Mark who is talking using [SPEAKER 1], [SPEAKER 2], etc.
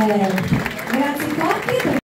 [SPEAKER 1] 哎，